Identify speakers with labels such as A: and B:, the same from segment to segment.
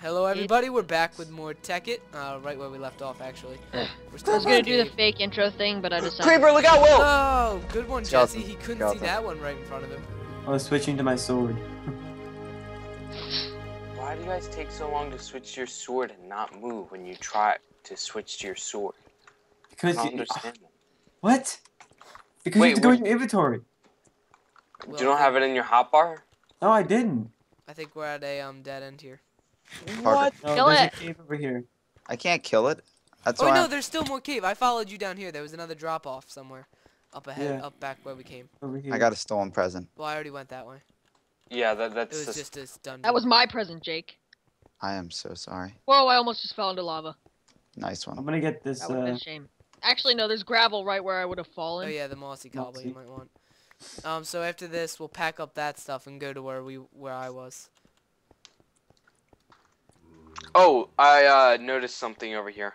A: Hello everybody, we're back with more Tekkit, uh, right where we left off actually. We're
B: I
A: still
B: was gonna do the fake intro thing, but I decided.
C: Creeper, look out, Will!
A: Oh, good one
D: Skeleton.
A: Jesse, he couldn't see that one right in front of him.
E: I was switching to my sword.
C: Why do you guys take so long to switch your sword and not move when you try to switch to your sword? I
E: Because
C: don't
E: you,
C: understand that.
E: what? Because
C: Wait,
E: you have to go
C: what-
E: in your inventory.
C: You don't have it in your hotbar?
E: No, I didn't.
A: I think we're at a um dead end here.
D: Parker.
E: No,
B: Kill
E: there's
B: it.
E: a cave over here.
D: I can't kill it. That's
A: oh
D: why.
A: no,
D: I'm-
A: there's still more cave. I followed you down here. There was another drop off somewhere, up ahead,
E: Yeah.
A: up back where we came.
E: Over here.
D: I got a stolen present.
A: Well, I already went that way.
C: Yeah, that that's.
A: It was
C: just,
A: just a dungeon.
B: That was my present, Jake.
D: I am so sorry.
B: Whoa! I almost just fell into lava.
D: Nice one.
E: I'm gonna get this.
B: That would have
E: Uh,
B: a shame. Actually, no. There's gravel right where I would have fallen.
A: Oh yeah, the mossy cobble you might want. Um, so after this, we'll pack up that stuff and go to where we where I was.
C: Oh, I uh, noticed something over here.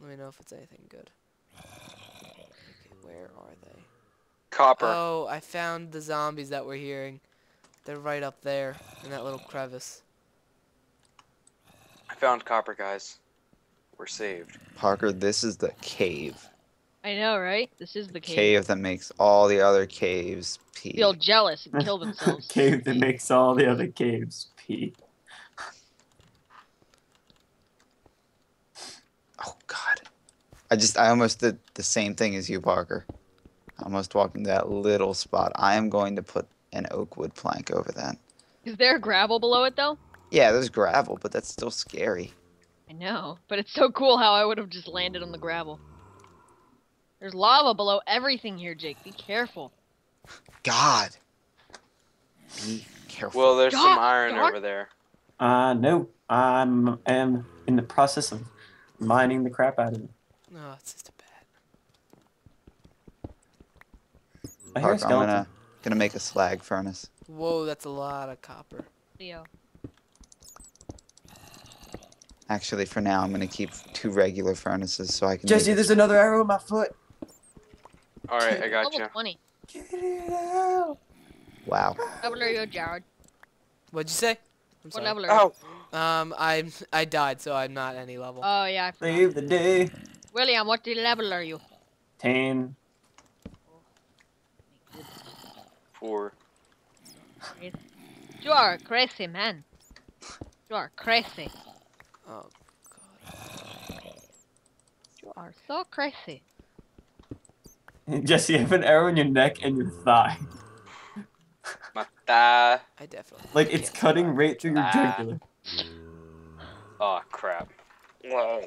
A: Let me know if it's anything good. Okay, where are they?
C: Copper.
A: Oh, I found the zombies that we're hearing. They're right up there in that little crevice.
C: I found copper, guys. We're saved.
D: Parker, this is the cave.
B: I know, right? This is the
D: Cave,
B: cave.
D: that makes all the other caves pee.
B: Feel jealous and kill themselves.
E: cave that makes all the other caves pee.
D: Oh God. I just I almost did the same thing as you, Parker. I almost walked into that little spot. I am going to put an oak wood plank over that.
B: Is there gravel below it though?
D: Yeah, there's gravel, but that's still scary.
B: I know, but it's so cool how I would have just landed on the gravel. There's lava below everything here, Jake. Be careful.
D: God. Be careful.
C: Well, there's some iron
B: dark-
C: over there.
E: Uh, no. I'm am in the process of mining the crap out of it.
A: No, it's just a bad.
E: I hear a
D: Parker, I'm gonna gonna make a slag furnace.
A: Whoa, that's a lot of copper.
B: Leo.
D: Actually, for now, I'm gonna keep two regular furnaces so I can.
E: Jesse, there's another arrow in my foot.
C: All right, I got
B: Level
C: you.
B: 20.
E: Get it out.
D: Wow.
B: What level are you, Jared?
A: What'd you say? I'm
B: What
A: sorry.
B: level are you?
C: Oh,
A: Um, I I died, so I'm not any level.
B: Oh, yeah, I forgot.
E: Save the day.
B: William, what level are you?
E: Ten.
C: four.
B: You are a crazy man. You are crazy.
A: Oh, God.
B: You are so crazy.
E: Jesse, you have an arrow in your neck and your thigh.
C: My thigh.
A: I definitely.
E: Like it's cutting right through your jugular.
C: Oh, crap. Whoa.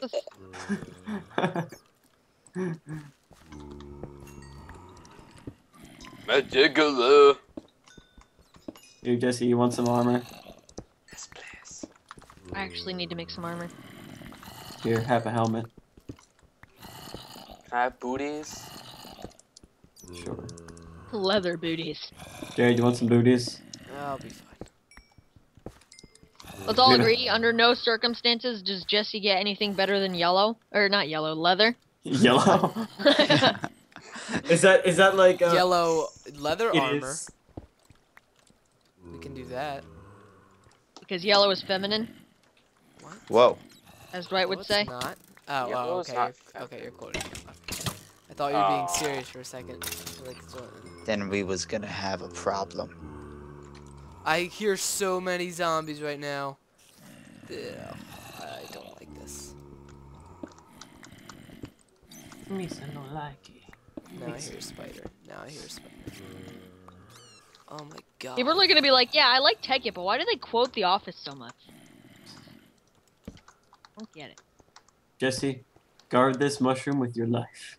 C: Magical.
E: Here, Jesse, you want some armor?
C: Yes, please.
B: I actually need to make some armor.
E: Here, have a helmet.
C: Can I have booties?
E: Sure.
B: Leather booties.
E: Jared, you want some booties?
A: I'll be fine.
B: Let's all
E: Yeah.
B: agree, under no circumstances does Jesse get anything better than yellow. Or not yellow, leather.
E: Yellow. is that is that like uh,
A: Yellow leather
E: it
A: armor.
E: is-
A: We can do that.
B: because yellow is feminine,
A: What?
D: Whoa.
B: as Dwight would
A: it's
B: say.
A: Not. Oh,
C: Yeah,
A: oh
C: well,
A: okay.
C: not
A: you're- okay, you're quoting. me. I thought you were being
C: Aw.
A: serious for a second. Like, so,
D: Then we was gonna have a problem.
A: I hear so many zombies right now. Yeah, I don't like this.
E: Me, I don't like it.
A: Now I hear a spider. Now I hear a spider. Oh my god.
B: People are gonna be like, yeah, I like Tekkit, but why do they quote The Office so much? I don't get it.
E: Jesse, guard this mushroom with your life.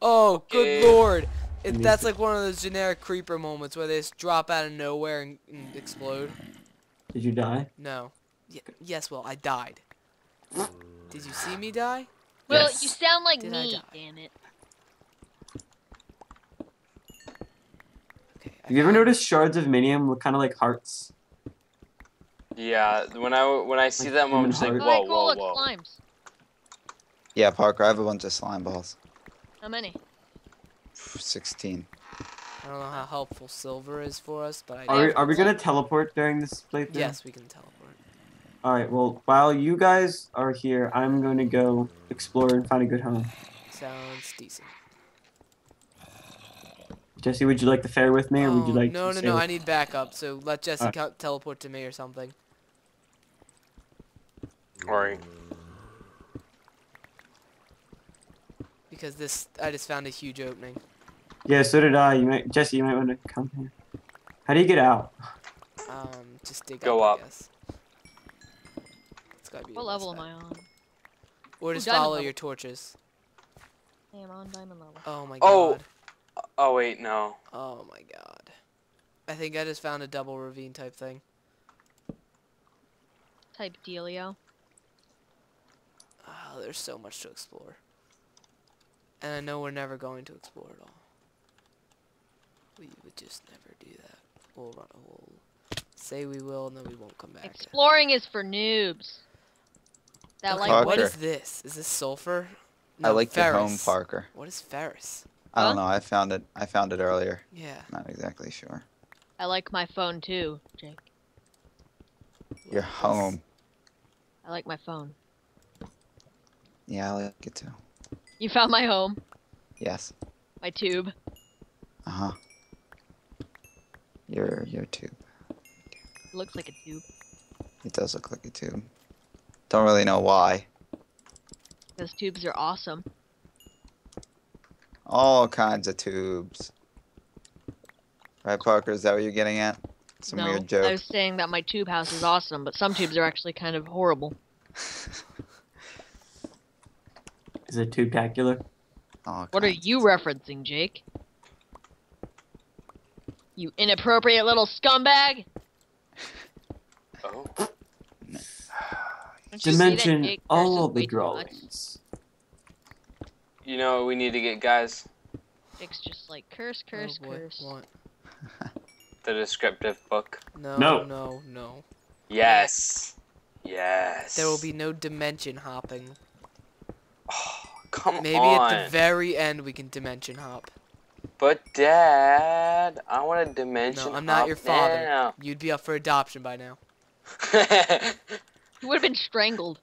A: Oh, good
C: Okay.
A: lord. It, that's like one of those generic creeper moments where they just drop out of nowhere and, and explode.
E: Did you die?
A: No. Y- yes, well, I died. Did you see me die?
B: Well,
E: Yes.
B: you sound like
A: Did
B: me, damn it.
A: Okay.
E: Have you ever noticed shards of minium look kind of like hearts?
C: Yeah, when I when I see
E: Like
C: them, I'm
E: human
C: just like,
E: heart.
C: whoa,
B: Alright, cool,
C: whoa,
B: look,
C: whoa.
B: slimes.
D: Yeah, Parker, I have a bunch of slime balls.
B: How many?
D: 16.
A: I don't know how helpful silver is for us, but I
E: Are we, are we gonna teleport during this playthrough?
A: Yes, we can teleport.
E: All right. Well, while you guys are here, I'm going to go explore and find a good home.
A: Sounds decent.
E: Jesse, would you like to fare with me, or would you
A: Oh,
E: like
A: no,
E: to
A: no,
E: stay
A: no. I need backup. So let Jesse
E: Alright.
A: co- teleport to me or something.
C: Or
A: Because this, I just found a huge opening.
E: Yeah, so did I. You might, Jesse, you might want to come here. How do you get out?
A: Um, just dig
C: Go
A: up.
C: up.
A: I guess. It's gotta be
B: What level
A: best
B: am I on?
A: Or
B: Ooh,
A: just
B: diamond
A: follow
B: level.
A: your torches.
B: I am on diamond level.
A: Oh my
C: Oh.
A: god.
C: oh wait, no.
A: Oh my god. I think I just found a double ravine type thing.
B: Type dealio.
A: Oh, there's so much to explore. And I know we're never going to explore it all. We would just never do that. We'll run we'll say we will and then we won't come back.
B: Exploring is for noobs. That
A: Okay,
B: like
A: what
B: what
A: is this? Is this sulfur?
D: I
A: No,
D: like your home. Parker.
A: What is ferrous?
D: I don't
B: Huh?
D: know. I found it. I found it earlier.
A: Yeah.
D: Not exactly sure.
B: I like my phone too, Jake.
D: Your
A: what is-
D: home.
B: I like my phone.
D: Yeah, I like it too.
B: You found my home,
D: Yes.
B: my tube.
D: Uh huh. Your your tube.
B: It looks like a tube.
D: It does look like a tube. Don't really know why.
B: Those tubes are awesome.
D: All kinds of tubes. Right, Parker? Is that what you're getting at? Some
B: no,
D: weird joke.
B: I was saying that my tube house is awesome, but some tubes are actually kind of horrible.
E: Is it tubetacular?
D: All
B: What are you referencing, Jake? You inappropriate little scumbag!
C: Oh.
B: Don't you see that,
E: Dimension all
B: just
E: the drawings.
C: You know what we need to get, guys?
B: It's just like curse, oh, curse,
A: oh boy.
B: curse.
A: What?
C: The descriptive book.
A: No,
E: No.
A: no, no.
C: Yes. Yes.
A: There will be no dimension hopping.
C: Oh, come
A: Maybe
C: on.
A: at the very end we can dimension hop.
C: But Dad, I want a dimension.
A: No, I'm not
C: hop
A: your father.
C: now.
A: You'd be up for adoption by now.
B: you would have been strangled.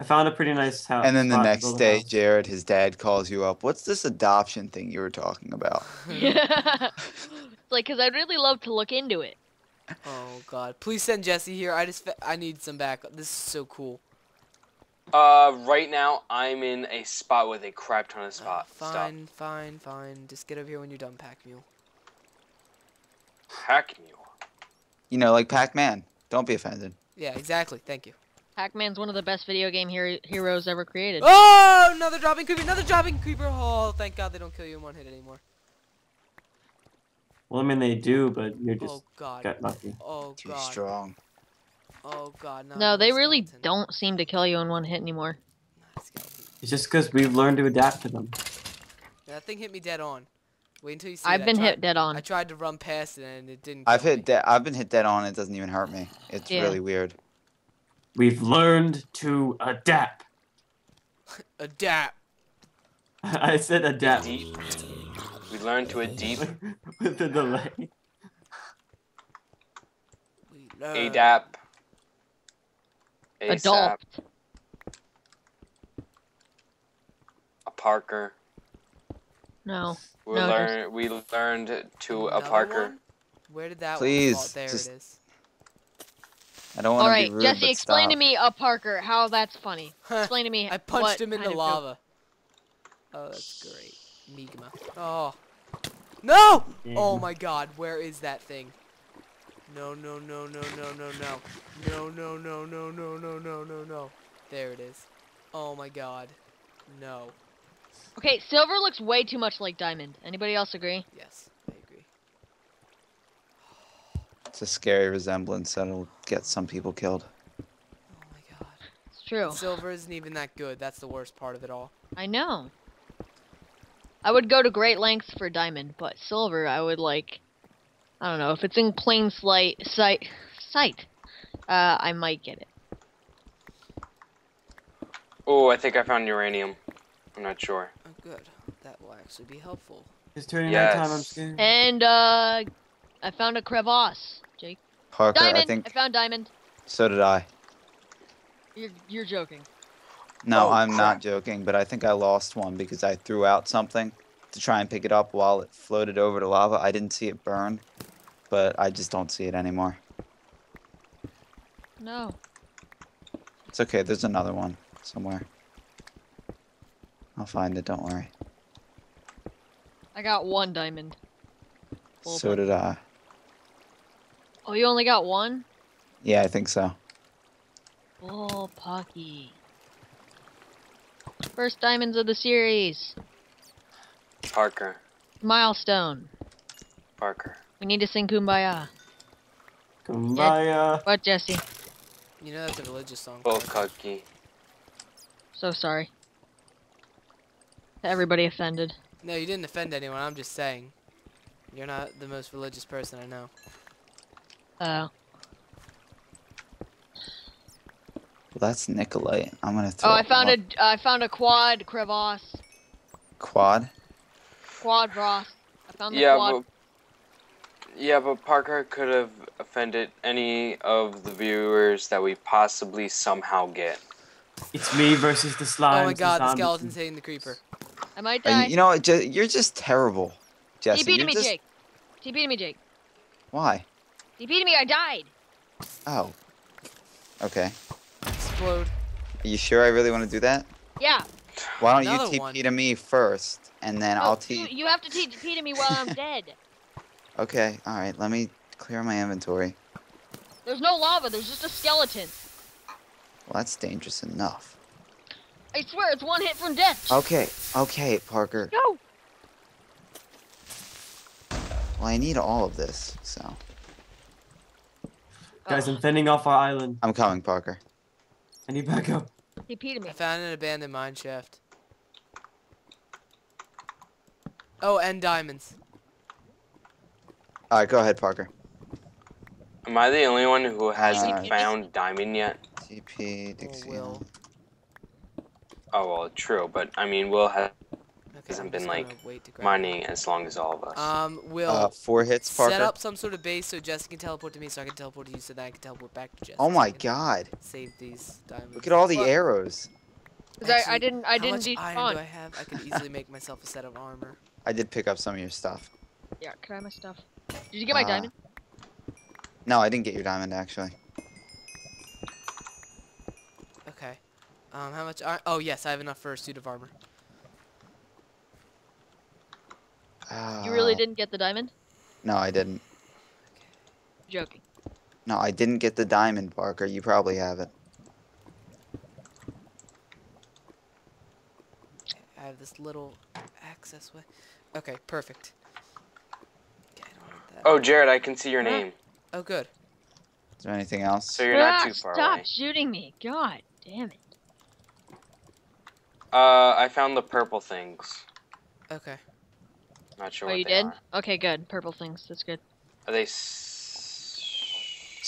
E: I found a pretty nice house.
D: And then the next day,
E: house.
D: Jared, his dad calls you up. What's this adoption thing you were talking about?
B: it's like, cause I'd really love to look into it.
A: Oh god. Please send Jesse here. I just I need some backup. This is so cool.
C: Uh, right now I'm in a spot with a crap ton of
A: Uh,
C: spot stuff.
A: fine, fine, fine. Just get over here when you're done, pack mule.
C: Pack mule.
D: You know, like Pac-Man. Don't be offended.
A: Yeah, exactly. Thank you.
B: Pac-Man's one of the best video game hero- heroes ever created.
A: Oh, another dropping creeper, another dropping creeper. Oh, thank God they don't kill you in one hit anymore.
E: Well, I mean they do, but you're just
A: Oh God.
E: got lucky.
A: Oh
D: Too
A: God.
D: strong.
A: Oh God. No.
B: no, they
A: it's
B: really
A: skeleton.
B: don't seem to kill you in one hit anymore.
E: It's just because we've learned to adapt to them.
A: That thing hit me dead on. Wait until you see
B: I've
A: it.
B: Been
A: tried-
B: hit dead on.
A: I tried to run past it and it didn't.
D: I've hit.
A: me.
D: De- I've been hit dead on. It doesn't even hurt me. It's
B: Yeah.
D: really weird.
E: We've learned to adapt.
A: Adapt.
E: I said adapt
C: Deep. We learned to a deep
E: with the delay.
A: We learn.
C: ADAP. ASAP.
B: Adopt.
C: A Parker.
B: No.
C: We
B: No,
C: learned. We learned to a Parker.
A: one? Where did that
D: Please,
A: one fall? There
D: just
A: it is.
D: I don't want
B: All
D: to
B: right,
D: be rude,
B: Jesse,
D: but
B: explain to me, a Parker, how that's funny. Explain to me.
A: I punched
B: what
A: him in the
B: of
A: lava. Oh, that's great. Migma. Oh. No! Mm.
E: Oh
A: my god, where is that thing? No, no, no, no, no, no, no. No, no, no, no, no, no, no, no, no. There it is. Oh my god. No.
B: Okay, silver looks way too much like diamond. Anybody else agree?
A: Yes, I agree.
D: It's a scary resemblance that'll get some people killed.
A: Oh my god.
B: It's true.
A: Silver isn't even that good. That's the worst part of it all.
B: I know. I would go to great lengths for diamond, but silver, I would like. I don't know if it's in plain sight. Sight. Sight. Uh, I might get it.
C: Oh, I think I found uranium. I'm not sure.
A: Oh, good. That will actually be helpful.
E: It's turning
C: Yes.
E: nighttime. I'm scared.
B: And uh, I found a crevasse. Jake.
D: Parker,
B: Diamond.
D: I think I
B: found diamond.
D: So did I.
B: You're you're joking.
D: No,
C: Oh,
D: I'm
C: crap.
D: not joking, but I think I lost one because I threw out something to try and pick it up while it floated over to lava. I didn't see it burn, but I just don't see it anymore.
B: No.
D: It's okay, there's another one somewhere. I'll find it, don't worry.
B: I got one diamond. Well
D: so did I.
B: Oh, you only got one?
D: Yeah, I think so.
B: Oh, Pocky. First diamonds of the series.
C: Parker.
B: Milestone.
C: Parker.
B: We need to sing Kumbaya.
E: Kumbaya.
B: What, Jesse?
A: You know that's a religious song.
C: Bull
A: Parker.
C: Cucky.
B: So sorry. Everybody offended.
A: No, you didn't offend anyone. I'm just saying. You're not the most religious person I know.
B: Uh,
D: Well, that's Nikolite. I'm gonna throw
B: oh, I found
D: one
B: a I found a quad crevasse.
D: quad.
B: Quad Ross. I found the
C: Yeah,
B: quad.
C: But yeah, but Parker could have offended any of the viewers that we possibly somehow get.
E: It's me versus the slime.
A: oh my god, the skeleton's hitting the creeper.
B: I might die.
D: you, you know what? You're just terrible, Jesse.
B: TP to
D: you're
B: me,
D: just-
B: Jake. TP to me, Jake.
D: Why?
B: TP to me, I died.
D: Oh. Okay.
A: Explode.
D: Are you sure I really want to do that?
B: Yeah.
D: Why don't
A: Another
D: you TP
A: one.
D: to me first, and then
B: No,
D: I'll
B: you,
D: TP.
B: you have to TP to me while I'm dead.
D: Okay. All right. Let me clear my inventory.
B: There's no lava, there's just a skeleton.
D: Well, that's dangerous enough.
B: I swear, it's one hit from death.
D: Okay. Okay, Parker.
B: Go.
D: Well, I need all of this, so
E: Guys, I'm fending off our island.
D: I'm coming, Parker.
E: I need backup.
B: TP to me.
A: I found an abandoned mine shaft. Oh, and diamonds.
D: All right, go ahead, Parker.
C: Am I the only one who hasn't
D: Uh,
C: found diamond yet?
D: TP
A: Oh,
D: Dixie.
A: Will.
C: Oh well, true, but I mean, Will has
A: Okay,
C: Hasn't
A: I'm
C: been, like,
A: wait to
C: mining as long as all of us.
A: Um, Will.
D: Uh, four hits, Parker.
A: Set up some sort of base so Jesse can teleport to me, so I can teleport to you, so that I can teleport back to Jesse.
D: Oh my
A: I can
D: God!
A: Save these diamonds.
D: Look at all the
B: What?
D: arrows.
B: 'Cause I, I didn't I didn't How
A: much iron
B: despawn.
A: do I have? I could easily make myself a set of armor.
D: I did pick up some of your stuff.
B: Yeah, can I have my stuff? Did you get my
D: Uh,
B: diamond?
D: No, I didn't get your diamond actually.
A: Okay. Um, how much iron? Oh yes, I have enough for a suit of armor.
B: You really
D: Uh,
B: didn't get the diamond?
D: No, I didn't.
B: Joking.
D: No, I didn't get the diamond, Parker. You probably have it.
A: I have this little access way. Okay, perfect. Okay, I don't want that.
C: Oh, Jared, I can see your name,
A: Oh, good.
D: Is there anything else?
C: so you're not
B: Ah,
C: too far
B: Stop
C: away.
B: shooting me. God damn it.
C: Uh, I found the purple things.
A: Okay.
C: Not sure
B: Oh,
C: what
B: you
C: they
B: did?
C: are.
B: Okay, good. Purple things. That's good.
C: Are they?
D: Just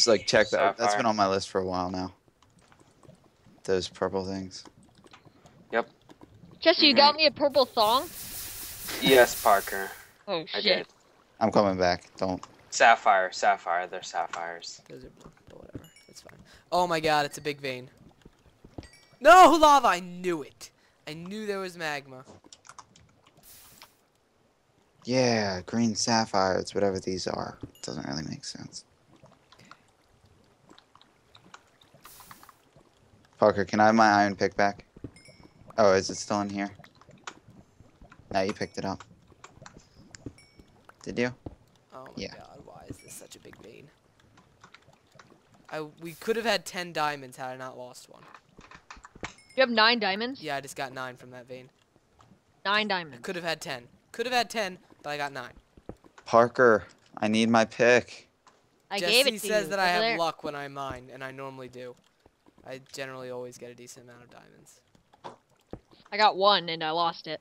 D: like check that. That's been on my list for a while now. Those purple things. Yep.
B: Jesse, you
C: Mhm.
B: got me a purple thong?
C: Yes, Parker.
B: Oh,
C: I
B: shit.
C: Did.
D: I'm coming back. Don't.
C: Sapphire, sapphire. They're sapphires.
A: Those are blue, but whatever. It's fine. Oh my god, it's a big vein. No, lava! I knew it. I knew there was magma.
D: Yeah, green sapphires, whatever these are. Doesn't really make sense. Parker, can I have my iron pick back? Oh, is it still in here? Now you picked it up. Did you?
A: Oh my
D: Yeah.
A: god, why is this such a big vein? I we could have had 10 diamonds had I not lost one.
B: You have nine diamonds?
A: Yeah, I just got 9 from that vein.
B: Nine
A: I
B: diamonds.
A: could have had 10. Could have had 10, but I got 9.
D: Parker, I need my pick.
B: I
A: Jesse
B: gave it to
A: says
B: you.
A: that I have
B: there.
A: luck when I mine, and I normally do. I generally always get a decent amount of diamonds.
B: I got one and I lost it.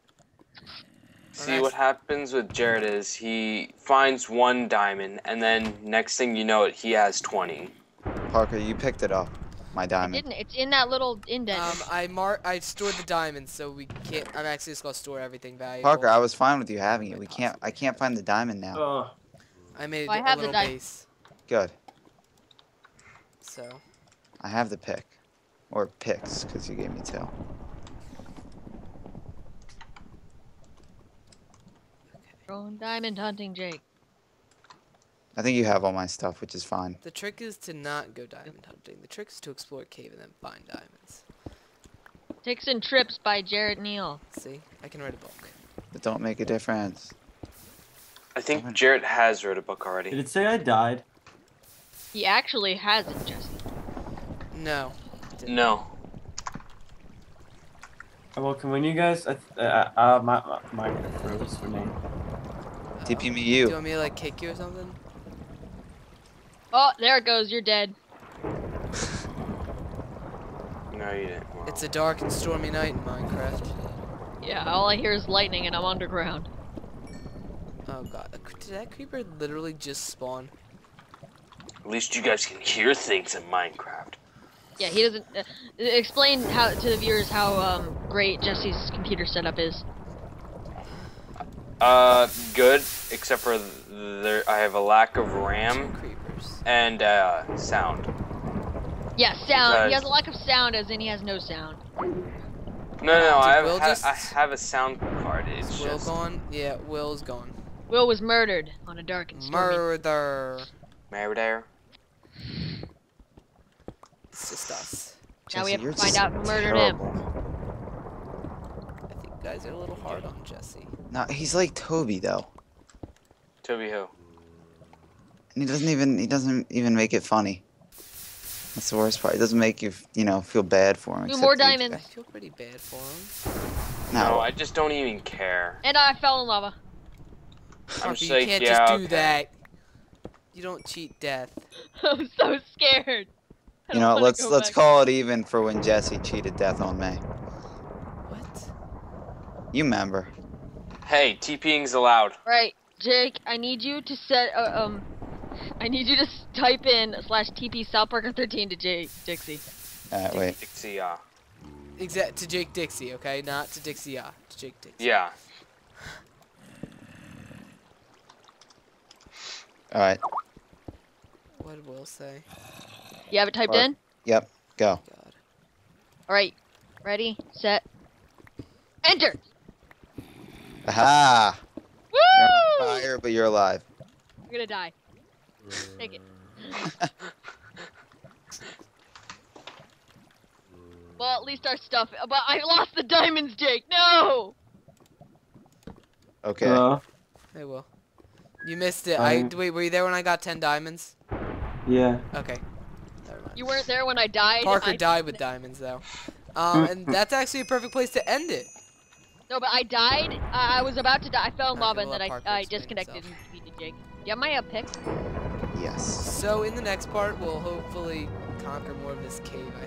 C: See what happens with Jared is he finds one diamond, and then next thing you know, it he has twenty.
D: Parker, you picked it up. My
B: I
D: diamond.
B: didn't. It's in that little indent.
A: Um, I mar I stored the diamonds, so we can't. I'm actually just gonna store everything valuable.
D: Parker, I was fine with you having it. We can't. I can't find the diamond now.
E: Oh,
A: I made
B: I have the
A: little
B: di-
A: base,
D: Good.
A: so
D: I have the pick. Or picks, because you gave me two.
B: Going diamond hunting, Jake.
D: I think you have all my stuff, which is fine.
A: The trick is to not go diamond hunting. The trick is to explore a cave and then find diamonds.
B: Ticks and Trips by Jared Neal.
A: See? I can write a book.
D: But don't make a difference.
C: I think Jared has wrote a book already.
E: Did it say I died?
B: He actually has it, Jesse.
A: No.
C: No.
E: Oh, Well, can when you guys, uh, uh, uh my, my, my froze for me.
D: TP me
A: Do
D: you.
A: you want me to like kick you or something?
B: Oh, there it goes. You're dead.
C: No, you didn't. Well,
A: It's a dark and stormy night in Minecraft.
B: Yeah, all I hear is lightning and I'm underground.
A: Oh god. Did that creeper literally just spawn?
C: At least you guys can hear things in Minecraft.
B: Yeah, he doesn't. Uh, explain how to the viewers how um, great Jesse's computer setup is.
C: Uh, good, except for there, I have a lack of RAM
A: creepers.
C: and uh, sound.
B: Yeah, sound. He has a lack of sound, as in he has no sound.
C: No, no, I have,
A: Will
C: ha-
A: just-
C: I have a sound card. It's
A: Is Will
C: just
A: gone? Yeah, Will's gone.
B: Will was murdered on a dark and stormy.
A: Murder.
C: murder.
A: It's just us.
B: Now we have to find out who murdered him.
D: terrible.
A: I think you guys are a little hard on Jesse.
D: No, he's like Toby though,
C: Toby who?
D: and he doesn't even he doesn't even make it funny. That's the worst part. It doesn't make you you know feel bad for him.
B: Two
D: except
B: more
D: you-
A: I feel pretty bad for him.
C: No,
D: No,
C: I just don't even care.
B: And I fell in lava.
C: I'm
A: Parker,
C: just
A: you
C: like,
A: can't
C: yeah,
A: just do
C: okay.
A: that. You don't cheat death.
B: I'm so scared. I
D: you know let's let's
B: back.
D: call it even for when Jesse cheated death on me.
A: What?
D: You remember?
C: Hey, TPing's allowed.
B: Right, Jake. I need you to set. Uh, um, I need you to type in slash TP South Parker 13 to Jake Dixie.
D: Alright, wait.
C: Dixie, uh,
A: Exact to Jake Dixie, okay? Not to Dixie Ah. To Jake Dixie.
C: yeah.
D: Alright,
A: What did Will say?
B: You have it typed
D: Or-
B: in.
D: yep, go.
B: All right, ready, set, enter.
D: Aha! You're on fire, but you're alive.
B: You're gonna die. Take it. well, at least our stuff. But I lost the diamonds, Jake. No.
D: Okay.
E: Uh,
A: Hey, Will. You missed it. I
E: Um,
A: wait. Were you there when I got ten diamonds?
E: yeah.
A: Okay. Never mind.
B: You weren't there when I died.
A: Parker
B: I-
A: died with diamonds though. Um, and that's actually a perfect place to end it.
B: No, but I died. I, I was about to die. I fell in
A: Okay,
B: lava, and then I, I disconnected
A: himself.
B: and defeated Jake. You have my uh, pick?
D: yes.
A: So in the next part, we'll hopefully conquer more of this cave. I